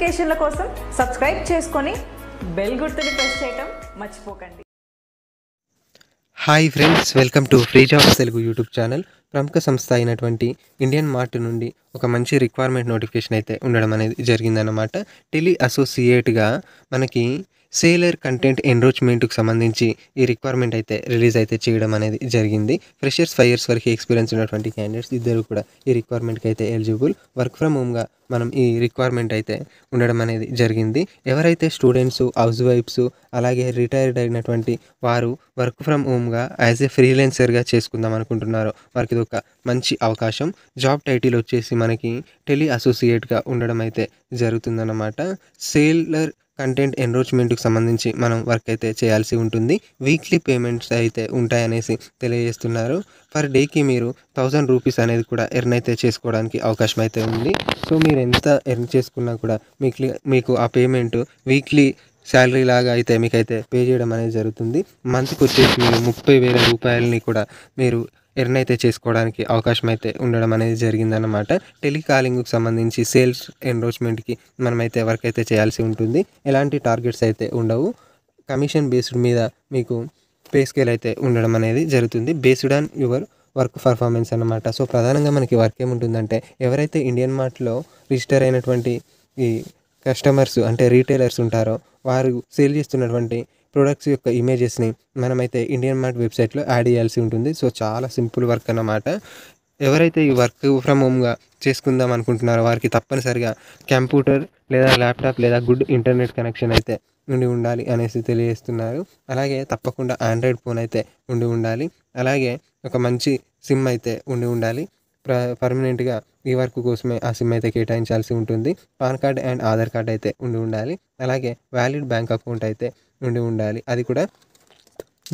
నోటిఫికేషన్ల కోసం సబ్స్క్రైబ్ చేసుకొని బెల్ గుర్తుని ప్రెస్ చేయటం మర్చిపోకండి. Hi friends welcome to free jobs Telugu YouTube channel. ప్రముఖ సంస్థ అయినటువంటి ఇండియన్ మార్ట్ నుండి ఒక మంచి రిక్వైర్మెంట్ నోటిఫికేషన్ అయితే ఉండడం అనేది జరిగిందన్నమాట. టెలి అసోసియేట్గా మనకి సేలర్ కంటెంట్ ఎన్రోచ్మెంట్కి సంబంధించి ఈ రిక్వైర్మెంట్ అయితే రిలీజ్ అయితే చేయడం అనేది జరిగింది. ఫ్రెషర్స్ ఫైవ్ ఇయర్స్ వరకు ఎక్స్పీరియన్స్ ఉన్నటువంటి క్యాండిడేట్స్ ఇద్దరు కూడా ఈ రిక్వైర్మెంట్కి అయితే ఎలిజిబుల్ వర్క్ ఫ్రమ్ హోమ్గా మనం ఈ రిక్వైర్మెంట్ అయితే ఉండడం అనేది జరిగింది. ఎవరైతే స్టూడెంట్స్ హౌస్ వైఫ్స్ అలాగే రిటైర్డ్ అయినటువంటి వారు వర్క్ ఫ్రమ్ హోమ్గా యాజ్ ఏ ఫ్రీలాన్సర్గా చేసుకుందాం అనుకుంటున్నారో వారికి ఇది ఒక మంచి అవకాశం. జాబ్ టైటిల్ వచ్చేసి మనకి టెలి అసోసియేట్గా ఉండడం అయితే జరుగుతుందన్నమాట. సేలర్ కంటెంట్ ఎన్రోచ్మెంట్కి సంబంధించి మనం వర్క్ అయితే చేయాల్సి ఉంటుంది. వీక్లీ పేమెంట్స్ అయితే ఉంటాయనేసి తెలియజేస్తున్నారు. పర్ డేకి మీరు థౌజండ్ రూపీస్ అనేది కూడా ఎర్న్ అయితే చేసుకోవడానికి అవకాశం అయితే ఉంది. సో మీరు ఎంత ఎర్న్ చేసుకున్నా కూడా మీకు మీకు ఆ పేమెంట్ వీక్లీ శాలరీ లాగా అయితే మీకైతే పే చేయడం అనేది జరుగుతుంది. మంత్కి వచ్చేసి మీరు ముప్పై వేల రూపాయలని కూడా మీరు ఎర్న్ అయితే చేసుకోవడానికి అవకాశం అయితే ఉండడం అనేది జరిగిందన్నమాట. టెలికాలింగ్కి సంబంధించి సేల్స్ ఎన్రోచ్మెంట్కి మనమైతే వర్క్ అయితే చేయాల్సి ఉంటుంది ఎలాంటి టార్గెట్స్ అయితే ఉండవు. కమిషన్ బేస్డ్ మీద మీకు పే స్కేల్ అయితే ఉండడం అనేది జరుగుతుంది. Based on your work performance అన్నమాట. సో ప్రధానంగా మనకి వర్క్ ఏముంటుందంటే ఎవరైతే ఇండియన్ మార్ట్లో రిజిస్టర్ అయినటువంటి ఈ కస్టమర్స్ అంటే రీటైలర్స్ ఉంటారో వారు సేల్ చేస్తున్నటువంటి ప్రొడక్ట్స్ యొక్క ఇమేజెస్ని మనమైతే ఇండియన్ మార్ట్ వెబ్సైట్లో యాడ్ చేయాల్సి ఉంటుంది. సో చాలా సింపుల్ వర్క్ అన్నమాట. ఎవరైతే ఈ వర్క్ ఫ్రమ్ హోమ్గా చేసుకుందాం అనుకుంటున్నారో వారికి తప్పనిసరిగా కంప్యూటర్ లేదా ల్యాప్టాప్ లేదా గుడ్ ఇంటర్నెట్ కనెక్షన్ అయితే ఉండి ఉండాలి అనేసి తెలియజేస్తున్నారు. అలాగే తప్పకుండా ఆండ్రాయిడ్ ఫోన్ అయితే ఉండి ఉండాలి. అలాగే ఒక మంచి సిమ్ అయితే ఉండి ఉండాలి. పర్మనెంట్గా ఈ వర్క్ కోసమే ఆ సిమ్ అయితే కేటాయించాల్సి ఉంటుంది. PAN card and Aadhaar card అయితే ఉండి ఉండాలి. అలాగే వ్యాలిడ్ బ్యాంక్ అకౌంట్ అయితే ఉండి ఉండాలి. అది కూడా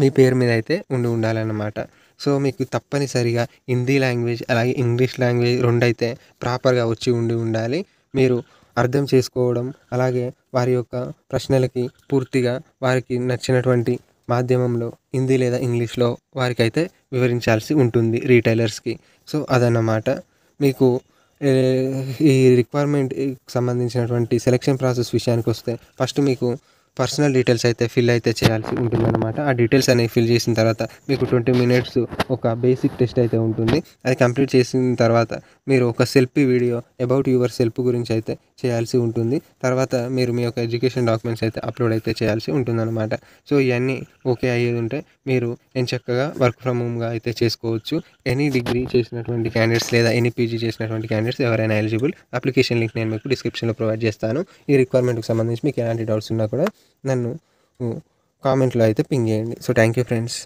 మీ పేరు మీద అయితే ఉండి ఉండాలన్నమాట. సో మీకు తప్పనిసరిగా హిందీ లాంగ్వేజ్ అలాగే ఇంగ్లీష్ లాంగ్వేజ్ రెండు అయితే ప్రాపర్గా వచ్చి ఉండి ఉండాలి. మీరు అర్థం చేసుకోవడం అలాగే వారి యొక్క ప్రశ్నలకి పూర్తిగా వారికి నచ్చినటువంటి మాధ్యమంలో హిందీ లేదా ఇంగ్లీష్లో వారికైతే వివరించాల్సి ఉంటుంది రీటైలర్స్కి. సో అదన్నమాట. మీకు ఈ రిక్వైర్మెంట్ సంబంధించినటువంటి సెలక్షన్ ప్రాసెస్ విషయానికి వస్తే ఫస్ట్ మీకు పర్సనల్ డీటెయిల్స్ అయితే ఫిల్ అయితే చేయాల్సి ఉంటుందన్నమాట. ఆ డీటెయిల్స్ అనేవి ఫిల్ చేసిన తర్వాత మీకు ట్వంటీ మినిట్స్ ఒక బేసిక్ టెస్ట్ అయితే ఉంటుంది. అది కంప్లీట్ చేసిన తర్వాత మీరు ఒక selfie video about yourself గురించి అయితే చేయాల్సి ఉంటుంది. తర్వాత మీరు మీ యొక్క ఎడ్యుకేషన్ డాక్యుమెంట్స్ అయితే అప్లోడ్ అయితే చేయాల్సి ఉంటుందన్నమాట. సో ఇవన్నీ ఓకే అయ్యేది ఉంటే మీరు చక్కగా వర్క్ ఫ్రమ్ హోమ్గా అయితే చేసుకోవచ్చు. ఎనీ డిగ్రీ చేసినటువంటి క్యాండిడేట్స్ లేదా ఎనీ పీజీ చేసినటువంటి క్యాండిడేట్స్ ఎవరైనా ఎలిజిబుల్ అప్లికేషన్ లింక్ నేను మీకు డిస్క్రిప్షన్లో ప్రొవైడ్ చేస్తాను. ఈ రిక్వైర్మెంట్కి సంబంధించి మీకు ఎలాంటి డౌట్స్ ఉన్నా కూడా నన్ను కామెంట్లో అయితే పింగ్ చేయండి. So thank you friends.